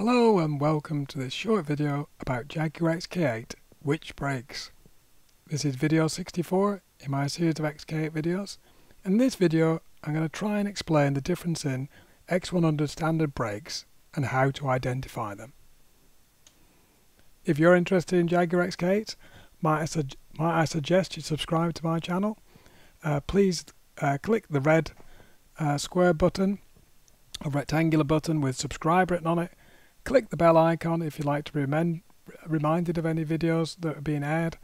Hello and welcome to this short video about Jaguar XK8 which brakes. This is video 64 in my series of XK8 videos. In this video I'm going to try and explain the difference in X100 standard brakes and how to identify them. If you're interested in Jaguar XK8 might I, might I suggest you subscribe to my channel. Uh, please uh, click the red uh, square button a rectangular button with subscribe written on it. Click the bell icon if you'd like to be reminded of any videos that are being aired.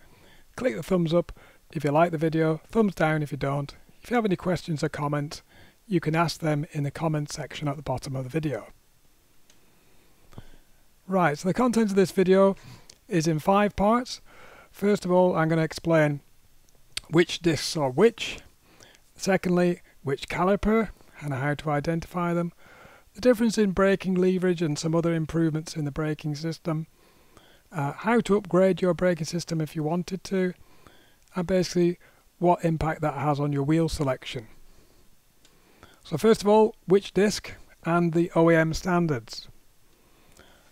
Click the thumbs up if you like the video, thumbs down if you don't. If you have any questions or comments, you can ask them in the comments section at the bottom of the video. Right, so the content of this video is in five parts. First of all, I'm going to explain which discs are which. Secondly, which caliper and how to identify them the difference in braking leverage and some other improvements in the braking system, uh, how to upgrade your braking system if you wanted to, and basically what impact that has on your wheel selection. So first of all, which disc and the OEM standards.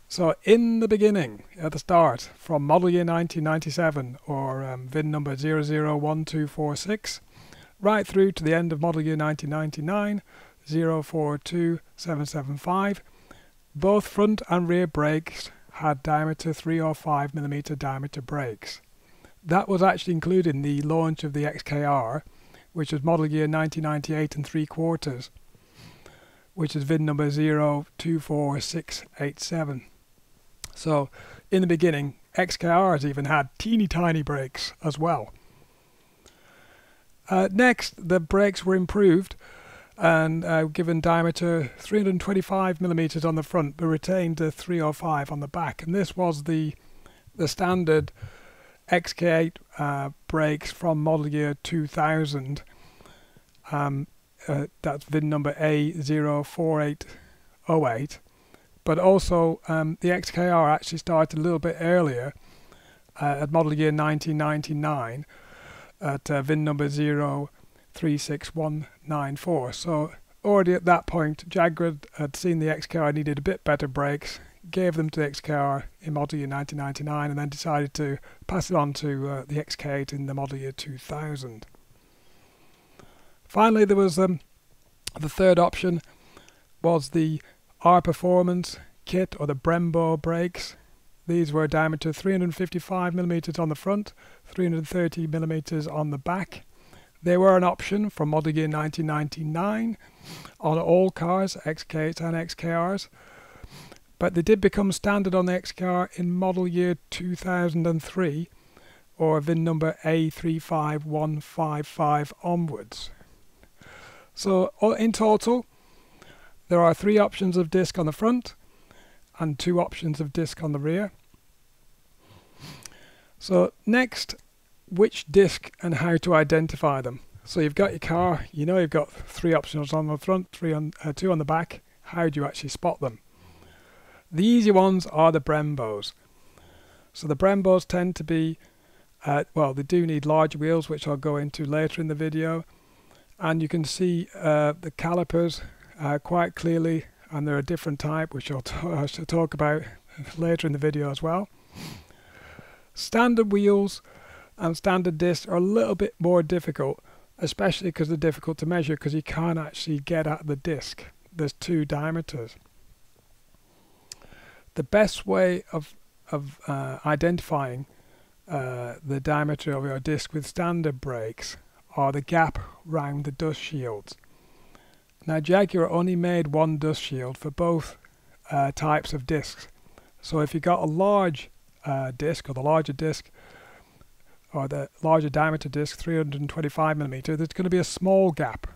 So in the beginning, at the start, from model year 1997 or um, VIN number 001246, right through to the end of model year 1999, 042775. Both front and rear brakes had diameter 3 or 5 millimeter diameter brakes. That was actually included in the launch of the XKR, which was model year 1998 and 3 quarters, which is VIN number 024687. So, in the beginning, XKRs even had teeny tiny brakes as well. Uh, next, the brakes were improved and uh, given diameter 325 millimeters on the front but retained a 305 on the back. And this was the the standard XK8 uh, brakes from model year 2000 um, uh, that's VIN number A04808 but also um, the XKR actually started a little bit earlier uh, at model year 1999 at uh, VIN number 0 36194. So already at that point, Jaguar had seen the XKR needed a bit better brakes, gave them to the XKR in model year 1999, and then decided to pass it on to uh, the XK8 in the model year 2000. Finally, there was um, the third option was the R Performance kit or the Brembo brakes. These were a diameter 355 millimeters on the front, 330 millimeters on the back. They were an option from model year 1999 on all cars, XK8s and XKRs, but they did become standard on the XKR in model year 2003 or VIN number A35155 onwards. So in total, there are three options of disc on the front and two options of disc on the rear. So next which disc and how to identify them. So you've got your car, you know you've got three options on the front, three on, uh, two on the back. How do you actually spot them? The easy ones are the Brembos. So the Brembos tend to be, uh, well, they do need large wheels, which I'll go into later in the video. And you can see uh, the calipers uh, quite clearly, and they're a different type, which I'll, I shall talk about later in the video as well. Standard wheels and standard discs are a little bit more difficult, especially because they're difficult to measure because you can't actually get at the disc. There's two diameters. The best way of, of uh, identifying uh, the diameter of your disc with standard brakes are the gap round the dust shields. Now Jaguar only made one dust shield for both uh, types of discs. So if you got a large uh, disc or the larger disc, or the larger diameter disc, 325 millimeter, there's going to be a small gap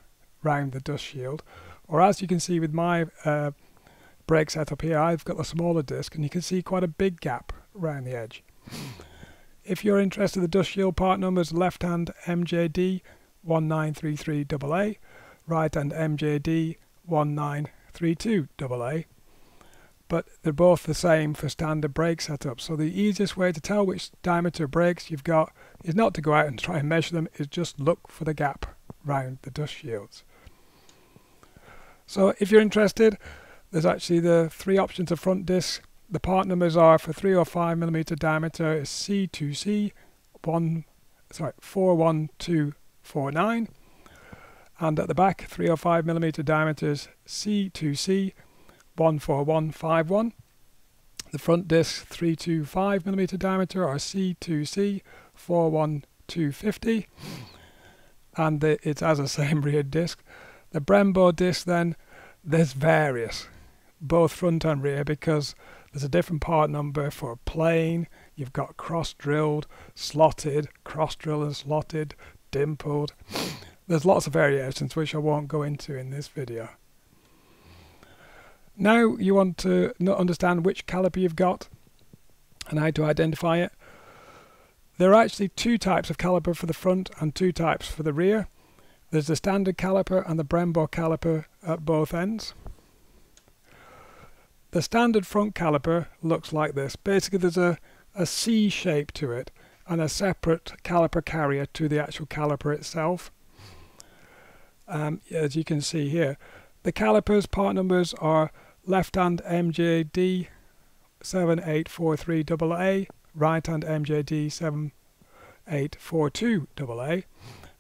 round the dust shield. Or as you can see with my uh, brake setup here, I've got the smaller disc and you can see quite a big gap around the edge. If you're interested, the dust shield part number is left hand MJD 1933AA, right hand MJD 1932AA but they're both the same for standard brake setup. So the easiest way to tell which diameter brakes you've got is not to go out and try and measure them, is just look for the gap round the dust shields. So if you're interested, there's actually the three options of front disc. The part numbers are for 3 or 5 millimeter diameter is C2C, 1, sorry, 41249. And at the back, 3 or 5 millimeter diameters C2C, 14151. The front disc 325 millimeter diameter or C2C 41250 and the, it has a same rear disc. The Brembo disc then there's various both front and rear because there's a different part number for plain, you've got cross drilled, slotted, cross drilled and slotted, dimpled. There's lots of variations which I won't go into in this video. Now you want to understand which caliper you've got and how to identify it. There are actually two types of caliper for the front and two types for the rear. There's the standard caliper and the Brembo caliper at both ends. The standard front caliper looks like this. Basically there's a, a C shape to it and a separate caliper carrier to the actual caliper itself. Um, as you can see here. The calipers part numbers are left hand MJD 7843AA, right hand MJD 7842AA.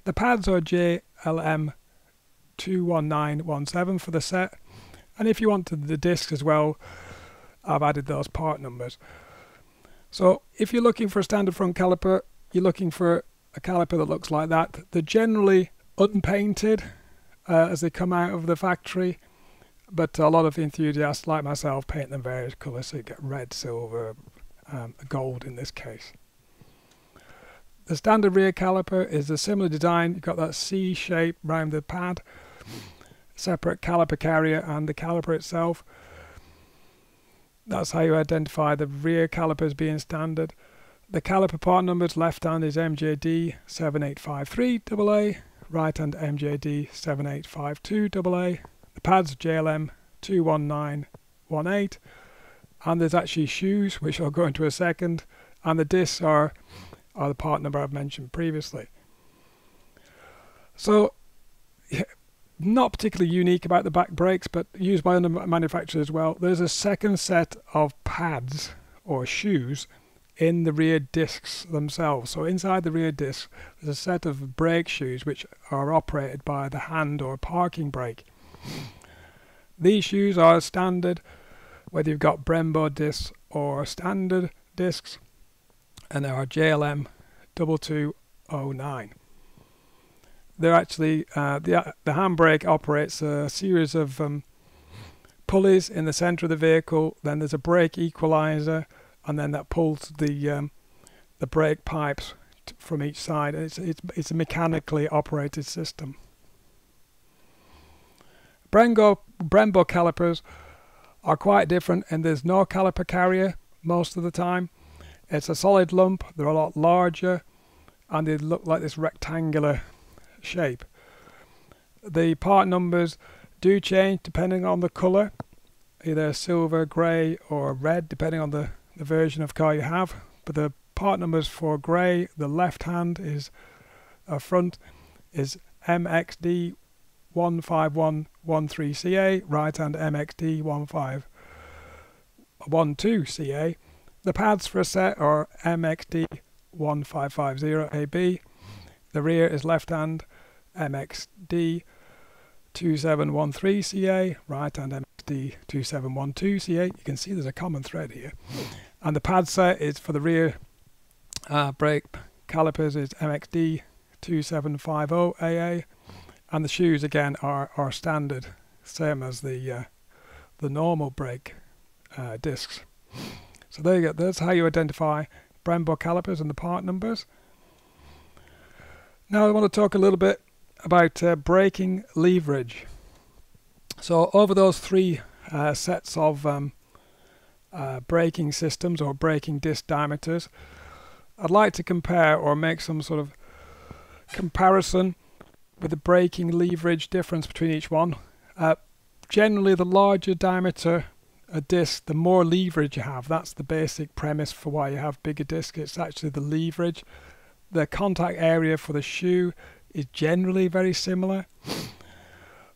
The pads are JLM 21917 for the set, and if you wanted the discs as well, I've added those part numbers. So if you're looking for a standard front caliper, you're looking for a caliper that looks like that. They're generally unpainted uh, as they come out of the factory but a lot of enthusiasts like myself paint them various colours so you get red, silver, um, gold in this case. The standard rear caliper is a similar design. You've got that C shape around the pad, separate caliper carrier and the caliper itself. That's how you identify the rear calipers being standard. The caliper part numbers left hand is MJD 7853 AA, right hand MJD 7852 AA. The pad's JLM 21918 and there's actually shoes which I'll go into a second and the discs are, are the part number I've mentioned previously. So not particularly unique about the back brakes but used by other manufacturers as well. There's a second set of pads or shoes in the rear discs themselves. So inside the rear disc there's a set of brake shoes which are operated by the hand or parking brake. These shoes are standard, whether you've got Brembo discs or standard discs, and they are JLM 2209. They're actually, uh, the, the handbrake operates a series of um, pulleys in the center of the vehicle, then there's a brake equalizer, and then that pulls the um, the brake pipes from each side. It's, it's, it's a mechanically operated system. Brembo, Brembo calipers are quite different and there's no caliper carrier most of the time. It's a solid lump, they're a lot larger and they look like this rectangular shape. The part numbers do change depending on the colour, either silver, grey or red depending on the, the version of car you have. But the part numbers for grey, the left hand is uh, front is MXD 15113CA, right hand MXD 1512CA. The pads for a set are MXD 1550AB. The rear is left hand MXD 2713CA, right hand MXD 2712CA. You can see there's a common thread here. And the pad set is for the rear uh, brake calipers is MXD 2750AA and the shoes again are, are standard, same as the uh, the normal brake uh, discs. So there you go. That's how you identify Brembo calipers and the part numbers. Now I want to talk a little bit about uh, braking leverage. So over those three uh, sets of um, uh, braking systems or braking disc diameters, I'd like to compare or make some sort of comparison with the braking leverage difference between each one. Uh, generally, the larger diameter a disc, the more leverage you have. That's the basic premise for why you have bigger discs. It's actually the leverage. The contact area for the shoe is generally very similar.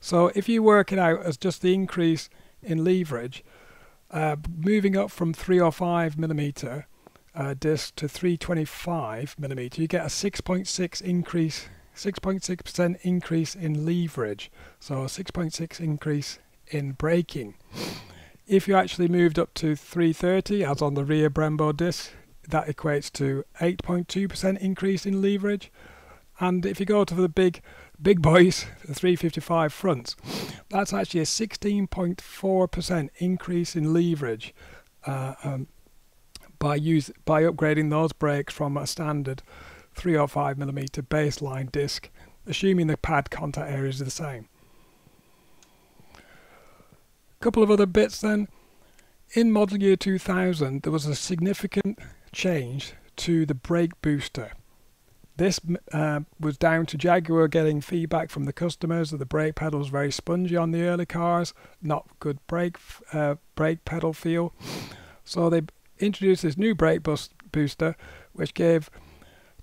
So if you work it out as just the increase in leverage, uh, moving up from 305 millimeter uh, disc to 325 millimeter, you get a 6.6 increase, 6.6% increase in leverage. So 6.6 increase in braking. If you actually moved up to 330, as on the rear Brembo disc, that equates to 8.2% increase in leverage. And if you go to the big big boys, the 355 fronts, that's actually a 16.4% increase in leverage uh, um, by use by upgrading those brakes from a standard 305 millimeter baseline disc, assuming the pad contact areas are the same. A couple of other bits then. In model year 2000, there was a significant change to the brake booster. This uh, was down to Jaguar getting feedback from the customers that the brake pedal was very spongy on the early cars, not good brake uh, brake pedal feel. So they introduced this new brake booster, which gave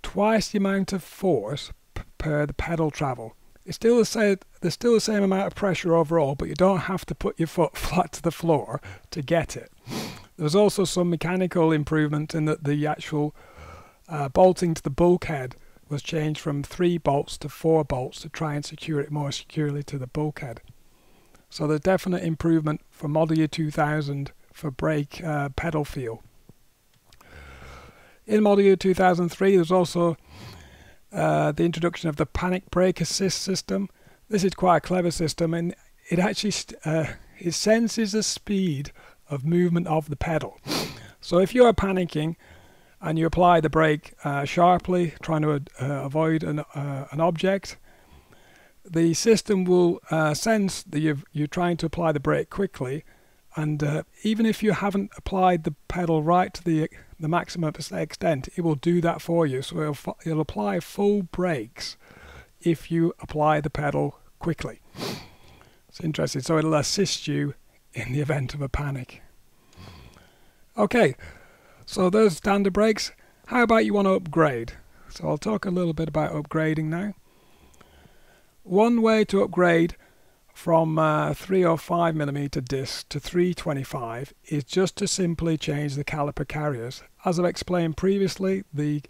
twice the amount of force per the pedal travel. It's still the same. There's still the same amount of pressure overall, but you don't have to put your foot flat to the floor to get it. There's also some mechanical improvement in that the actual uh, bolting to the bulkhead was changed from three bolts to four bolts to try and secure it more securely to the bulkhead. So there's definite improvement for model year 2000 for brake uh, pedal feel. In model year 2003 there's also uh, the introduction of the panic brake assist system. This is quite a clever system and it actually uh, it senses the speed of movement of the pedal. So if you're panicking and you apply the brake uh, sharply, trying to uh, avoid an, uh, an object, the system will uh, sense that you're, you're trying to apply the brake quickly and even if you haven't applied the pedal right to the the maximum extent, it will do that for you. So it'll, it'll apply full brakes if you apply the pedal quickly. It's interesting. So it'll assist you in the event of a panic. Okay, so those standard brakes. How about you want to upgrade? So I'll talk a little bit about upgrading now. One way to upgrade from uh, 3 or 5 millimeter disc to 325 is just to simply change the caliper carriers. As I've explained previously, the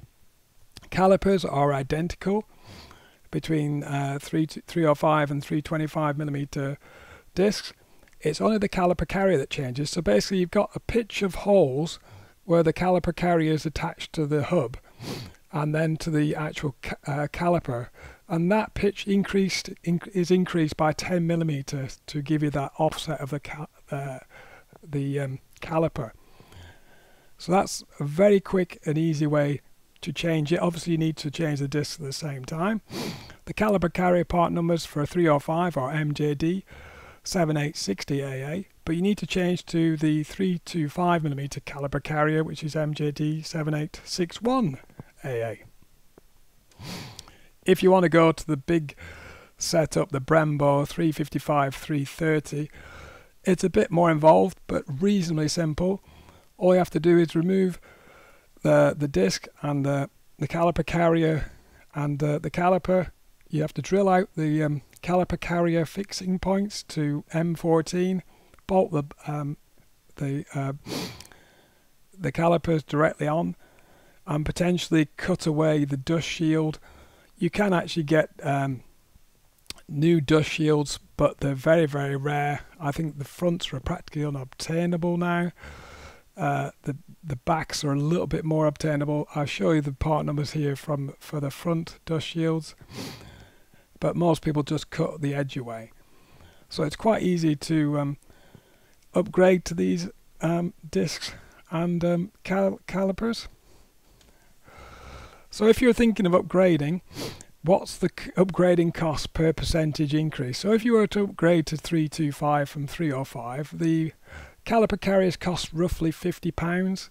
calipers are identical between uh, 3, 305 and 325 millimeter discs. It's only the caliper carrier that changes. So basically you've got a pitch of holes where the caliper carrier is attached to the hub and then to the actual ca uh, caliper and that pitch increased in, is increased by 10 millimeters to give you that offset of the uh, the um, caliper. So that's a very quick and easy way to change it. Obviously, you need to change the disc at the same time. The caliper carrier part numbers for a 305 are MJD 7860AA, but you need to change to the 325 millimeter caliper carrier, which is MJD 7861AA. If you want to go to the big setup, the Brembo 355 330, it's a bit more involved but reasonably simple. All you have to do is remove the the disc and the, the caliper carrier and uh, the caliper. You have to drill out the um, caliper carrier fixing points to M14, bolt the um, the uh, the calipers directly on, and potentially cut away the dust shield you can actually get um, new dust shields, but they're very, very rare. I think the fronts are practically unobtainable now. Uh, the the backs are a little bit more obtainable. I'll show you the part numbers here from for the front dust shields, but most people just cut the edge away. So it's quite easy to um, upgrade to these um, discs and um, cal calipers. So if you're thinking of upgrading, what's the upgrading cost per percentage increase? So if you were to upgrade to 325 from 305, the caliper carriers cost roughly £50.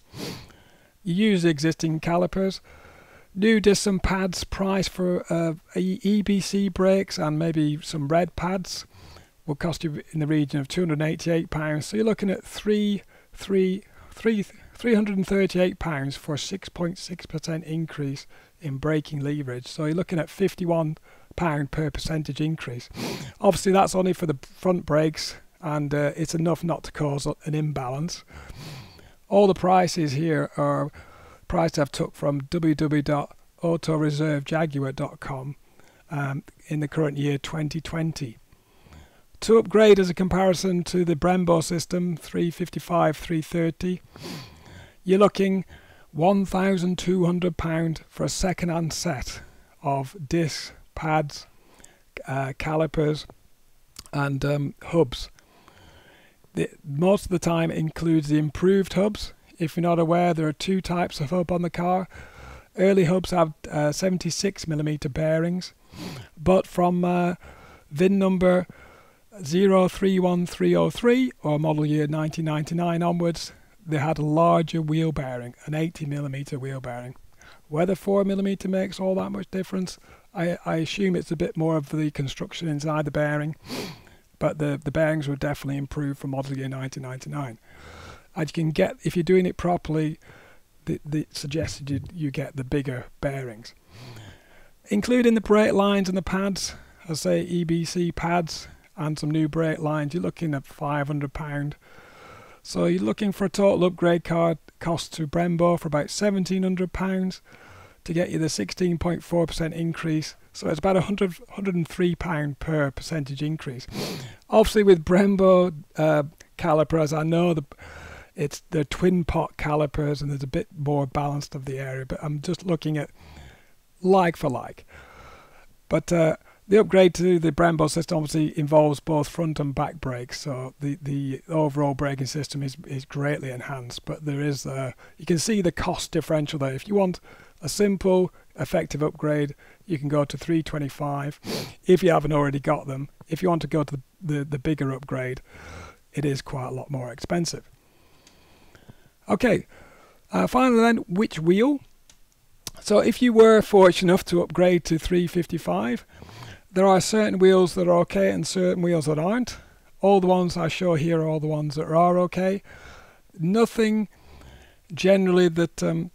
You use existing calipers. New discs and pads price for uh, EBC brakes and maybe some red pads will cost you in the region of £288. So you're looking at three, three, three, £338 for a 6.6% increase in braking leverage. So you're looking at £51 per percentage increase. Obviously, that's only for the front brakes and uh, it's enough not to cause an imbalance. All the prices here are prices I've took from www.autoreservejaguar.com um, in the current year 2020. To upgrade as a comparison to the Brembo system 355 330, you're looking £1,200 for a second hand set of discs, pads, uh, calipers, and um, hubs. The, most of the time it includes the improved hubs. If you're not aware, there are two types of hub on the car. Early hubs have uh, 76 millimeter bearings, but from uh, VIN number 031303 or model year 1999 onwards, they had a larger wheel bearing, an 80 millimeter wheel bearing. Whether 4 millimeter makes all that much difference, I, I assume it's a bit more of the construction inside the bearing, but the, the bearings were definitely improved from model year 1999. And you can get, if you're doing it properly, the, the suggested you, you get the bigger bearings. Including the brake lines and the pads, I say EBC pads and some new brake lines, you're looking at £500 so you're looking for a total upgrade card cost to Brembo for about £1,700 to get you the 16.4% increase. So it's about 100, £103 per percentage increase. Obviously, with Brembo uh, calipers, I know the it's the twin pot calipers and there's a bit more balanced of the area, but I'm just looking at like for like. But uh, the upgrade to the Brembo system obviously involves both front and back brakes, so the, the overall braking system is, is greatly enhanced. But there is, uh, you can see the cost differential there. If you want a simple, effective upgrade, you can go to 325 if you haven't already got them. If you want to go to the, the, the bigger upgrade, it is quite a lot more expensive. Okay, uh, finally then, which wheel? So if you were fortunate enough to upgrade to 355, there are certain wheels that are okay and certain wheels that aren't. All the ones I show here are all the ones that are okay. Nothing generally that um,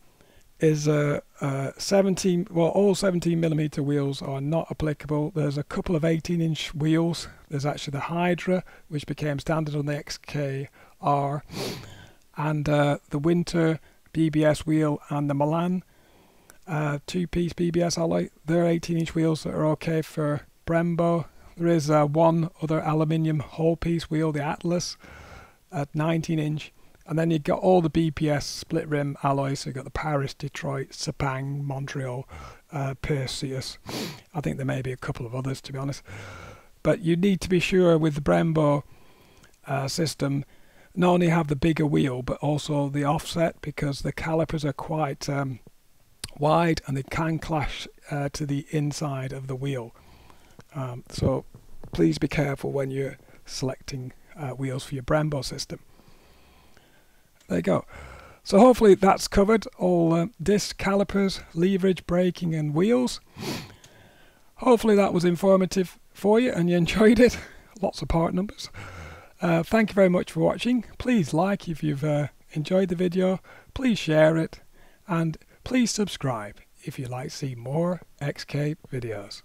is a, a 17 well all 17 millimeter wheels are not applicable there's a couple of 18 inch wheels there's actually the hydra which became standard on the xkr and uh, the winter bbs wheel and the milan uh, two-piece BBS alloy. They're 18-inch wheels that are okay for Brembo. There is uh, one other aluminium whole-piece wheel, the Atlas, at 19-inch. And then you've got all the BBS split rim alloys. So you've got the Paris, Detroit, Sepang, Montreal, uh, Perseus. I think there may be a couple of others, to be honest. But you need to be sure with the Brembo uh, system, not only have the bigger wheel, but also the offset because the calipers are quite um, wide and they can clash uh, to the inside of the wheel. Um, so please be careful when you're selecting uh, wheels for your Brembo system. There you go. So hopefully that's covered all uh, disc, calipers, leverage, braking and wheels. Hopefully that was informative for you and you enjoyed it. Lots of part numbers. Uh, thank you very much for watching. Please like if you've uh, enjoyed the video. Please share it and Please subscribe if you'd like to see more XK videos.